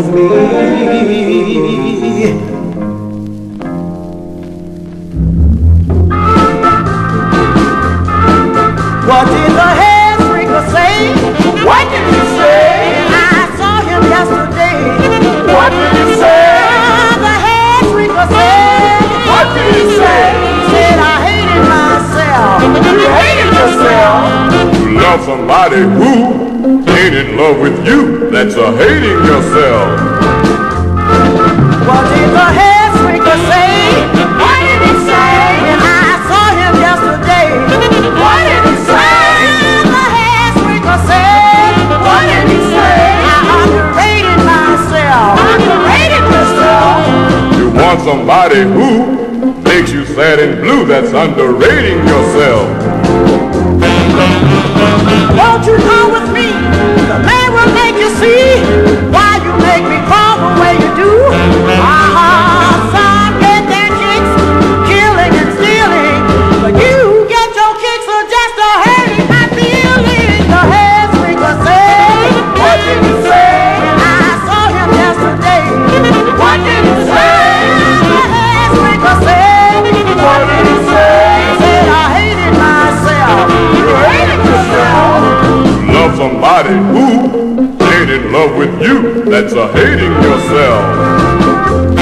with me. What did the headshrinker say? What did he say? I saw him yesterday. What did he say? The headshrinker said. Love somebody who ain't in love with you. That's a hating yourself. What did the headshrinker say? What did he say? And I saw him yesterday. What did he say? The hair sprinkler said. What did he say? I underrated myself. Underrated myself. You want somebody who makes you sad and blue. That's underrating yourself. Won't you come with me? Ain't in love with you. That's a hating yourself.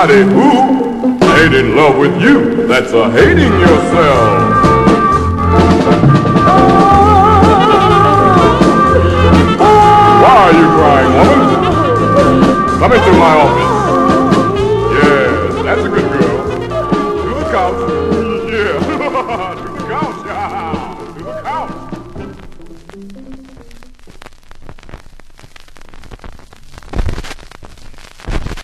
Somebody who ain't in love with you. That's a hating yourself.